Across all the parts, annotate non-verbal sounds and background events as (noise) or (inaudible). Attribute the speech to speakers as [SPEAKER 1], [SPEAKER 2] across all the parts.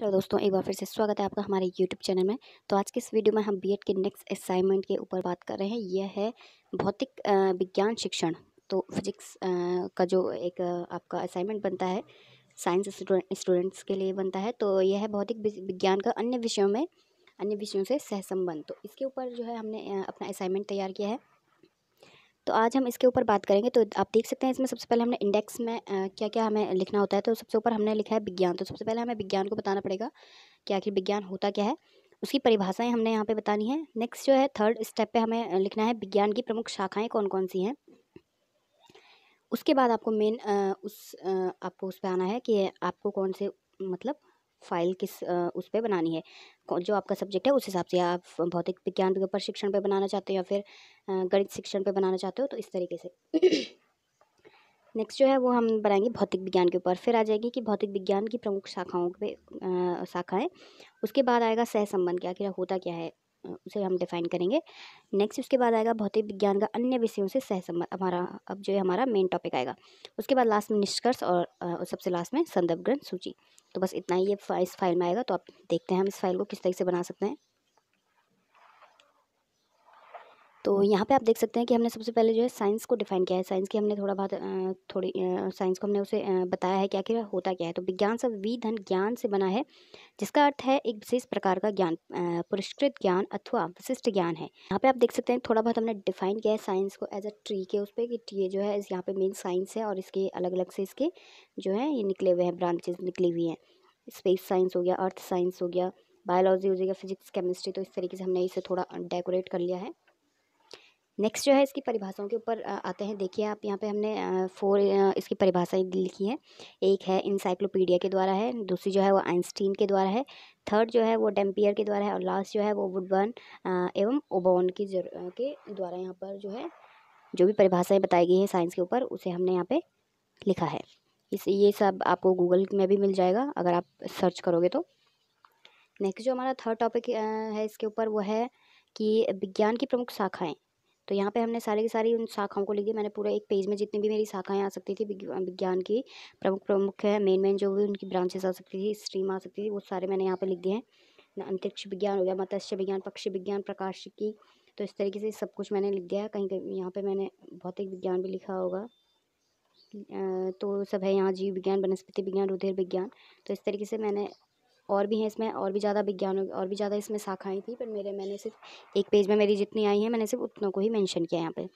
[SPEAKER 1] Hello दोस्तों, एक बार फिर से स्वागत है आपका हमारे यूट्यूब चैनल में। तो आज के इस वीडियो में हम बीएड के नेक्स्ट असाइनमेंट के ऊपर बात कर रहे हैं। यह है भौतिक विज्ञान शिक्षण। तो फिजिक्स का जो एक आपका असाइनमेंट बनता है साइंस स्टूडेंट्स के लिए बनता है तो यह है भौतिक विज्ञान का अन्य विषयों में, अन्य विषयों से सहसंबंध। तो इसके ऊपर जो है हमने अपना असाइनमेंट तैयार किया है। तो आज हम इसके ऊपर बात करेंगे। तो आप देख सकते हैं इसमें सबसे पहले हमने इंडेक्स में क्या क्या हमें लिखना होता है। तो सबसे ऊपर हमने लिखा है विज्ञान। तो सबसे पहले हमें विज्ञान को बताना पड़ेगा कि आखिर विज्ञान होता क्या है। उसकी परिभाषाएँ हमने यहाँ पे बतानी है। नेक्स्ट जो है थर्ड स्टेप पे हमें लिखना है विज्ञान की प्रमुख शाखाएँ कौन कौन सी हैं। उसके बाद आपको मेन उस आपको उस पर आना है कि आपको कौन से मतलब फ़ाइल किस उस पर बनानी है। जो आपका सब्जेक्ट है उस हिसाब से आप भौतिक विज्ञान के ऊपर शिक्षण पे बनाना चाहते हो या फिर गणित शिक्षण पे बनाना चाहते हो तो इस तरीके से। (clears throat) नेक्स्ट जो है वो हम बनाएँगे भौतिक विज्ञान के ऊपर। फिर आ जाएगी कि भौतिक विज्ञान की प्रमुख शाखाओं पे शाखाएँ। उसके बाद आएगा सहसंबंध क्या आखिर होता क्या है। उसे हम डिफाइन करेंगे। नेक्स्ट उसके बाद आएगा भौतिक विज्ञान का अन्य विषयों से सहसंबंध, हमारा, अब जो है हमारा मेन टॉपिक आएगा। उसके बाद लास्ट में निष्कर्ष और सबसे लास्ट में संदर्भ ग्रंथ सूची। तो बस इतना ही ये इस फ़ाइल में आएगा तो आप देखते हैं हम इस फ़ाइल को किस तरीके से बना सकते हैं। तो यहाँ पे आप देख सकते हैं कि हमने सबसे पहले जो है साइंस को डिफाइन किया है। साइंस की हमने थोड़ा बहुत थोड़ी साइंस को हमने उसे बताया है क्या क्या होता क्या है। तो विज्ञान सब विधन ज्ञान से बना है, जिसका अर्थ है एक विशेष प्रकार का ज्ञान पुरस्कृत ज्ञान अथवा विशिष्ट ज्ञान है। यहाँ पे आप देख सकते हैं थोड़ा बहुत हमने डिफाइन किया है साइंस को एज अ ट्री के उस पर कि ये जो है यहाँ पे मेन साइंस है और इसके अलग अलग से इसके जो है ये निकले हुए हैं ब्रांचेज निकली हुई हैं। स्पेस साइंस हो गया अर्थ साइंस हो गया बायोलॉजी हो गया फिजिक्स केमिस्ट्री तो इस तरीके से हमने इसे थोड़ा डेकोरेट कर लिया है। नेक्स्ट जो है इसकी परिभाषाओं के ऊपर आते हैं। देखिए आप यहाँ पे हमने फोर इसकी परिभाषाएँ लिखी हैं। एक है इंसाइक्लोपीडिया के द्वारा है, दूसरी जो है वो आइंस्टीन के द्वारा है थर्ड जो है वो डेम्पियर के द्वारा है, और लास्ट जो है वो वुडबर्न एवं ओबॉन की के द्वारा यहाँ पर जो है, जो भी परिभाषाएँ बताई गई हैं साइंस के ऊपर, उसे हमने यहाँ पर लिखा है। इस, ये सब आपको गूगल में भी मिल जाएगा, अगर आप सर्च करोगे तो। नेक्स्ट जो हमारा थर्ड टॉपिक है इसके ऊपर वो है कि विज्ञान की प्रमुख शाखाएँ। तो यहाँ पे हमने सारी की सारी उन शाखाओं को लिख मैंने पूरा एक पेज में जितनी भी मेरी शाखाएँ आ सकती थी विज्ञान की, प्रमुख प्रमुख है मेन मेन जो भी उनकी ब्रांचेस आ सकती थी स्ट्रीम आ सकती थी, वो सारे मैंने यहाँ पे लिख दिए हैं। अंतरिक्ष विज्ञान हो गया, मत्स्य विज्ञान, पक्षी विज्ञान प्रकाशिकी तो इस तरीके से सब कुछ मैंने लिख दिया है। कहीं कहीं यहाँ पर मैंने भौतिक विज्ञान भी लिखा होगा। तो सब है यहाँ जीव विज्ञान, वनस्पति विज्ञान, रुधिर विज्ञान तो इस तरीके से मैंने और भी हैं इसमें, और भी ज़्यादा विज्ञान और भी ज़्यादा इसमें शाखाएँ थी, पर मेरे, मैंने सिर्फ़ एक पेज में मेरी जितनी आई हैं, मैंने सिर्फ़ उतनों को ही मेंशन किया यहाँ पे।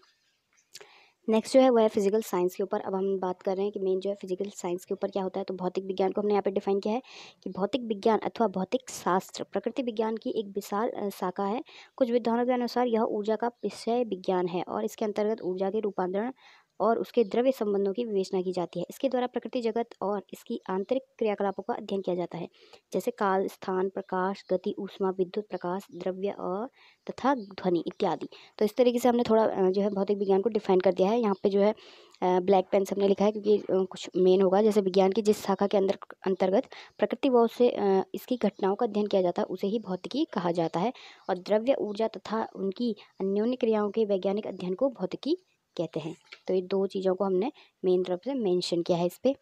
[SPEAKER 1] नेक्स्ट जो है, वो है फ़िज़िकल साइंस के ऊपर। अब हम बात कर रहे हैं कि मेन जो है फ़िज़िकल साइंस के ऊपर क्या होता है तो भौतिक विज्ञान को हमने यहाँ पे डिफाइन किया है कि भौतिक विज्ञान अथवा भौतिक शास्त्र, प्रकृति विज्ञान की एक विशाल शाखा है। कुछ विद्वानों के अनुसार यह ऊर्जा का विषय विज्ञान है और इसके अंतर्गत ऊर्जा के रूपांतरण और उसके द्रव्य संबंधों की विवेचना की जाती है। इसके द्वारा प्रकृति जगत और इसकी आंतरिक क्रियाकलापों का अध्ययन किया जाता है। जैसे काल, स्थान, प्रकाश, गति, ऊष्मा, विद्युत, प्रकाश, द्रव्य और तथा ध्वनि इत्यादि। तो इस तरीके से हमने थोड़ा जो है भौतिक विज्ञान को डिफाइन कर दिया है। यहाँ पे जो है ब्लैक पेन से हमने लिखा है क्योंकि कुछ मेन होगा। जैसे विज्ञान की जिस शाखा के अंदर, अंतर्गत प्रकृति व से इसकी घटनाओं का अध्ययन किया जाता है, उसे ही भौतिकी कहा जाता है। और द्रव्य, ऊर्जा तथा उनकी अन्योन्य क्रियाओं के वैज्ञानिक अध्ययन को भौतिकी कहते हैं। तो ये दो चीज़ों को हमने मेन तरफ़ से मेंशन किया है इस पर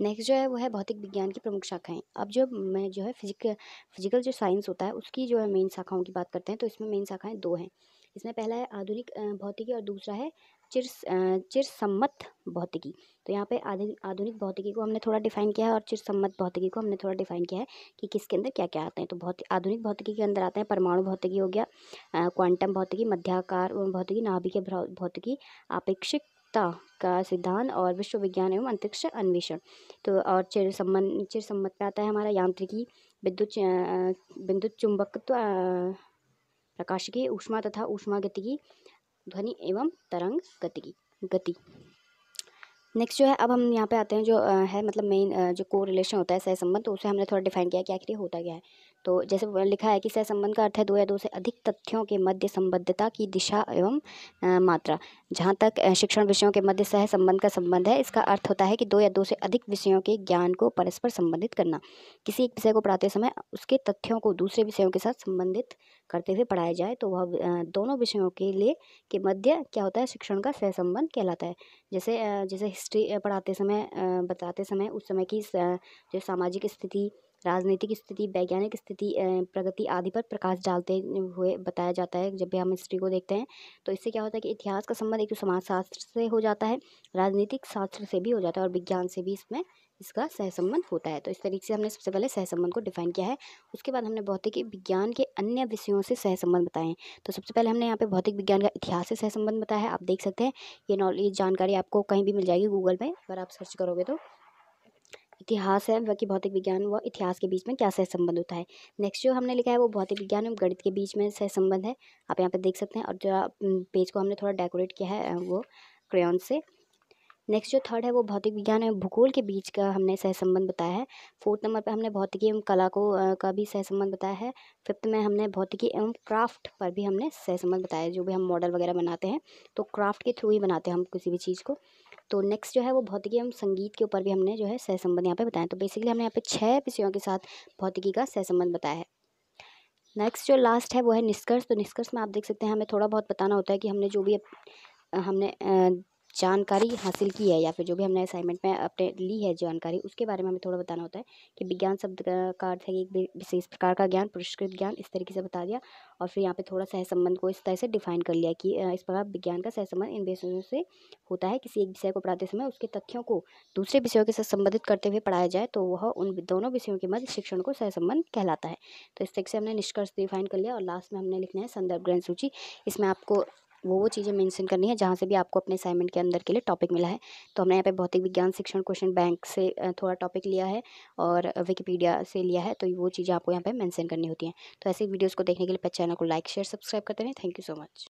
[SPEAKER 1] नेक्स्ट जो है, वो है भौतिक विज्ञान की प्रमुख शाखाएँ। अब जो मैं जो है फिजिक फ़िज़िकल जो साइंस होता है, उसकी जो है मेन शाखाओं की बात करते हैं तो इसमें मेन शाखाएँ दो हैं। इसमें पहला है आधुनिक भौतिकी और दूसरा है चिर चिर सम्मत भौतिकी। तो यहाँ पे आधुनिक भौतिकी को हमने थोड़ा डिफाइन किया है और चिर सम्मत भौतिकी को हमने थोड़ा डिफाइन किया है कि किसके अंदर क्या क्या आते हैं। तो भौतिक आधुनिक भौतिकी के अंदर आते हैं परमाणु भौतिकी हो गया क्वांटम भौतिकी, मध्याकार भौतिकी, नाभिकीय भौतिकी, आपेक्षिकता का सिद्धांत और विश्व विज्ञान एवं अंतरिक्ष अन्वेषण। तो और चिर सम्मत चिर सम्मत पे आता है हमारा यांत्रिकी, विद्युत विद्युत चुंबकत्व प्रकाशिकी ऊष्मा तथा गतिकी ध्वनि एवं तरंग गति की गति। नेक्स्ट जो है, अब हम यहाँ पे आते हैं जो है मतलब मेन जो को रिलेशन होता है सहसंबंध तो उसे हमने थोड़ा डिफाइन किया कि आखिर होता क्या है। तो जैसे लिखा है कि सहसंबंध का अर्थ है दो या दो से अधिक तथ्यों के मध्य संबद्धता की दिशा एवं मात्रा। जहाँ तक शिक्षण विषयों के मध्य सह संबंध का संबंध है, इसका अर्थ होता है कि दो या दो से अधिक विषयों के ज्ञान को परस्पर संबंधित करना। किसी एक विषय को पढ़ाते समय उसके तथ्यों को दूसरे विषयों के साथ संबंधित करते हुए पढ़ाया जाए तो वह दोनों विषयों के लिए, के मध्य क्या होता है, शिक्षण का सहसंबंध कहलाता है। जैसे जैसे हिस्ट्री पढ़ाते समय बताते समय उस समय की जो सामाजिक स्थिति राजनीतिक स्थिति, वैज्ञानिक स्थिति प्रगति आदि पर प्रकाश डालते हुए बताया जाता है। जब भी हम हिस्ट्री को देखते हैं तो इससे क्या होता है कि इतिहास का संबंध एक समाज शास्त्र से हो जाता है, राजनीतिक शास्त्र से भी हो जाता है और विज्ञान से भी इसमें इसका सहसंबंध होता है। तो इस तरीके से हमने सबसे पहले सहसंबंध को डिफाइन किया है। उसके बाद हमने भौतिक विज्ञान के अन्य विषयों से सहसंबंध बताए हैं। तो सबसे पहले हमने यहाँ पे भौतिक विज्ञान का इतिहास से सहसंबंध बताया है। आप देख सकते हैं, ये नॉलेज, जानकारी आपको कहीं भी मिल जाएगी गूगल में। अगर आप सर्च करोगे तो इतिहास है वह कि भौतिक विज्ञान व इतिहास के बीच में क्या सहसंबंध होता है? नेक्स्ट जो हमने लिखा है वो भौतिक विज्ञान एवं गणित के बीच में सहसंबंध है। आप यहाँ पर देख सकते हैं और जो पेज को हमने थोड़ा डेकोरेट किया है वो क्रेन से। नेक्स्ट जो थर्ड है वो भौतिक विज्ञान एवं भूगोल के बीच का हमने सहसंबंध बताया है। फोर्थ नंबर पे हमने भौतिकी एवं कला को का भी सहसंबंध बताया है। फिफ्थ में हमने भौतिकी एवं क्राफ्ट पर भी हमने सहसंबंध बताया जो भी हम मॉडल वगैरह बनाते हैं तो क्राफ्ट के थ्रू ही बनाते हैं हम किसी भी चीज़ को। तो नेक्स्ट जो है वो भौतिकी एवं संगीत के ऊपर भी हमने जो है सहसंबंध यहाँ पे बताया। तो बेसिकली हमने यहाँ पे छः विषयों के साथ भौतिकी का सहसंबंध बताया है। नेक्स्ट जो लास्ट है वो है निष्कर्ष। तो निष्कर्ष में आप देख सकते हैं, हमें थोड़ा बहुत बताना होता है कि हमने जो भी हमने जानकारी हासिल की है या फिर जो भी हमने असाइनमेंट में अपने ली है जानकारी, उसके बारे में हमें थोड़ा बताना होता है कि विज्ञान शब्द का अर्थ है एक विशेष प्रकार का ज्ञान, पुरस्कृत ज्ञान, इस तरीके से बता दिया और फिर यहाँ पे थोड़ा सहसंबंध को इस तरह से डिफाइन कर लिया कि इस प्रकार विज्ञान का सहसंबंध इन विषयों से होता है। किसी एक विषय को पढ़ाते समय उसके तथ्यों को दूसरे विषयों के साथ संबंधित करते हुए पढ़ाया जाए तो वह उन दोनों विषयों के मध्य शिक्षण को सहसंबंध कहलाता है। तो इस तरीके से हमने निष्कर्ष डिफाइन कर लिया और लास्ट में हमने लिखना है संदर्भ ग्रंथ सूची। इसमें आपको वो वो चीज़ें मेंशन करनी है, जहाँ से भी आपको अपने असाइनमेंट के अंदर के लिए टॉपिक मिला है। तो हमने यहाँ पे भौतिक विज्ञान शिक्षण क्वेश्चन बैंक से थोड़ा टॉपिक लिया है और विकीपीडिया से लिया है तो वो चीज़ें आपको यहाँ पे मेंशन करनी होती हैं। तो ऐसी वीडियोज़ को देखने के लिए चैनल को लाइक शेयर सब्सक्राइब करते रहें। Thank you so much